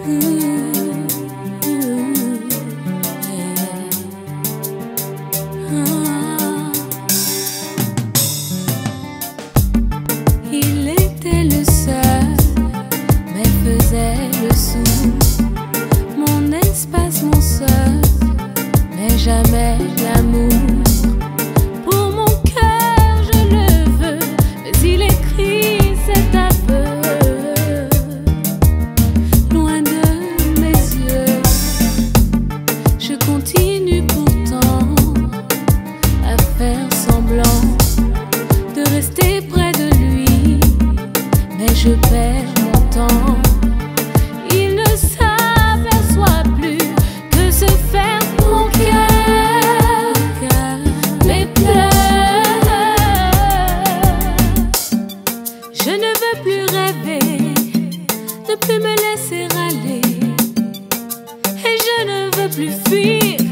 Mm-hmm. Je perds mon temps. Il ne s'aperçoit plus que se ferme mon cœur, mes pleurs. Je ne veux plus rêver, ne plus me laisser aller, et je ne veux plus fuir